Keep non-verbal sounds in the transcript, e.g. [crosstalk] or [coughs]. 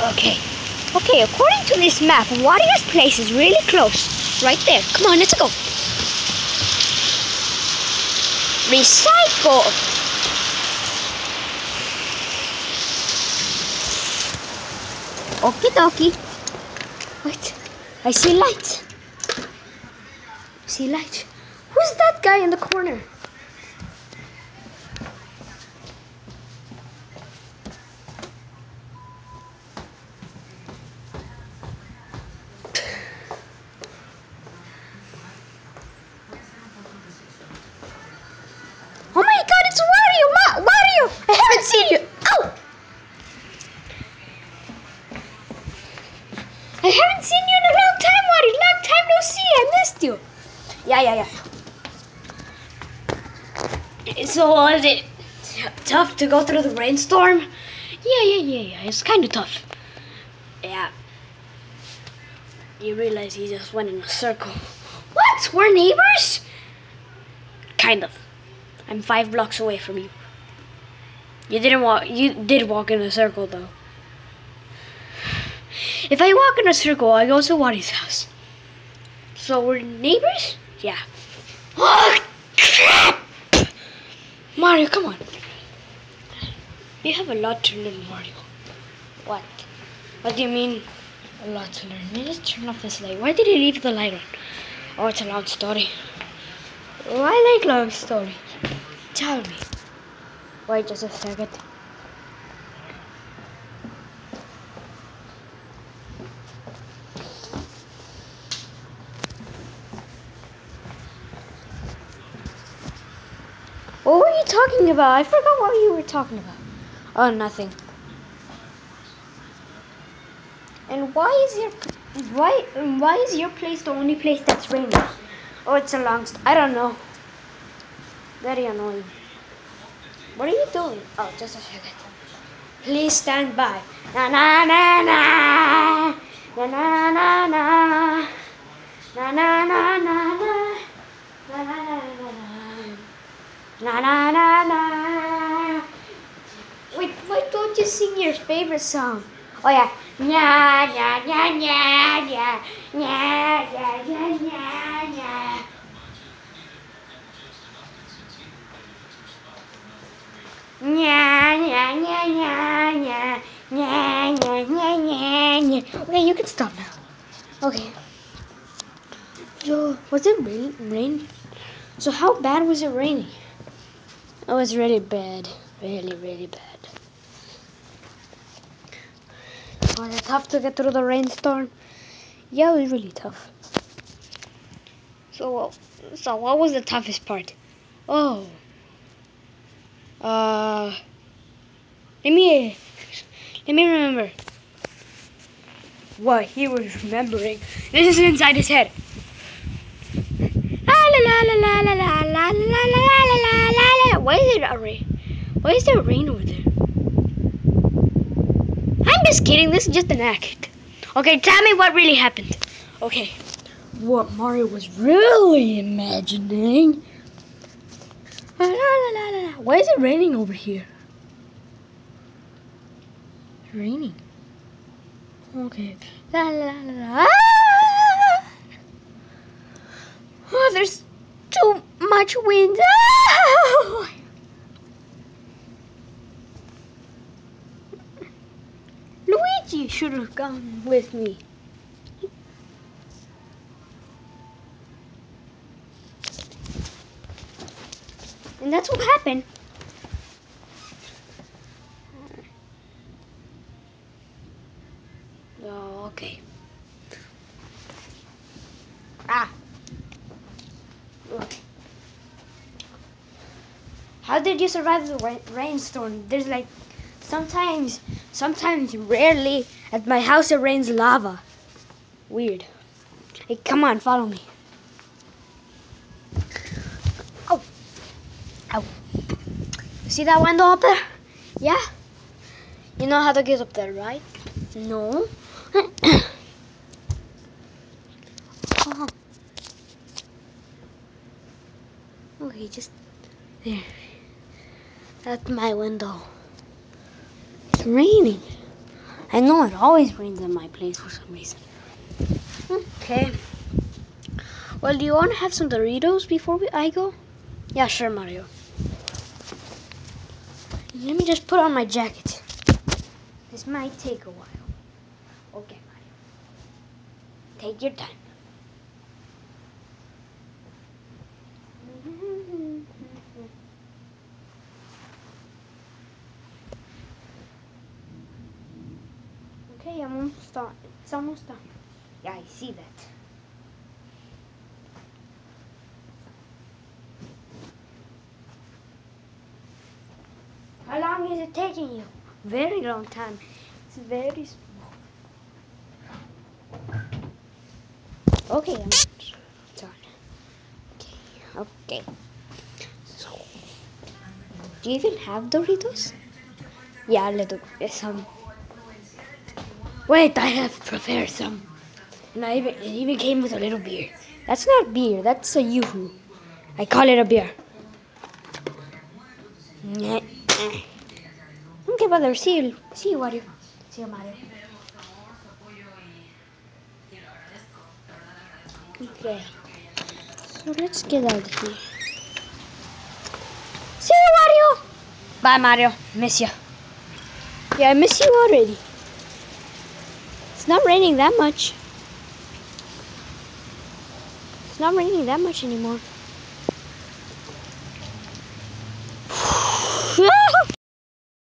Okay. Okay, according to this map, Wario's place is really close. Right there. Come on, let's go. Recycle. Okie dokie. Wait. I see lights. See lights. Who's that guy in the corner? Oh my god, it's Wario! Ma- Wario! I haven't seen you! Oh! I haven't seen you in a long time, Wario! Long time no see! I missed you! Yeah, yeah, yeah. So was it tough to go through the rainstorm? Yeah, yeah, yeah, yeah. It's kind of tough. Yeah. You realize he just went in a circle. What? We're neighbors? Kind of. I'm five blocks away from you. You didn't walk. You did walk in a circle, though. If I walk in a circle, I go to Waddy's house. So we're neighbors? Yeah. [gasps] Mario, come on. You have a lot to learn, Mario. What? What do you mean, a lot to learn? Just turn off this light. Why did you leave the light on? Oh, it's a long story. Oh, I like long stories. Tell me. Wait just a second. What were you talking about? I forgot what you were talking about. Oh, nothing. And why is your why why is your place the only place that's raining? Oh, it's a long. I don't know. Very annoying. What are you doing? Oh, just a second. Please stand by. Na na. Na na na na. Na na na na na. Na na na na na. Na na na na. Wait, why don't you sing your favorite song? Oh yeah. Nya nya nya nya nya nya nya nya nya nya. Nya nya nya nya nya nya nya nya nya nya. Okay, you can stop now. Okay. So, was it rain? Rain? So, how bad was it raining? It was really bad. Really, really bad. Was it tough to get through the rainstorm? Yeah, it was really tough. So, so what was the toughest part? Oh. Uh. Let me. Let me remember. What he was remembering. This is inside his head. La la la la la la la la la la la la la la la. Why is it a rain? Why is there rain over there? I'm just kidding. This is just an act. Okay, tell me what really happened. Okay, what Mario was really imagining. Why is it raining over here? It's raining. Okay. La la la la. Ah! Oh, there's too much wind. Ah! Luigi should have gone with me. And that's what happened. Oh, okay. Ah. Ugh. How did you survive the rainstorm? There's like sometimes, sometimes rarely at my house it rains lava. Weird. Hey, come on, follow me. Oh. Ow. See that window up there? Yeah? You know how to get up there, right? No. oh. [coughs] Okay, just there. That's my window. It's raining. I know it always rains in my place for some reason. Okay. Well, do you want to have some Doritos before we, I go? Yeah, sure, Mario. Let me just put on my jacket. This might take a while. Okay, Mario. Take your time. Okay, I'm almost done. It's almost done. Yeah, I see that. How long is it taking you? Very long time. It's very small. Okay, I'm done. Okay, okay. So, do you even have Doritos? Yeah, a little some. Wait, I have prepared some. And I even, it even came with a little beer. That's not beer, that's a yoo-hoo. I call it a beer. Okay, brother, see you, see you, Mario. See you, Mario. Okay. So let's get out of here. See you, Mario. Bye, Mario. Miss you. Yeah, I miss you already. Not raining that much. It's not raining that much anymore.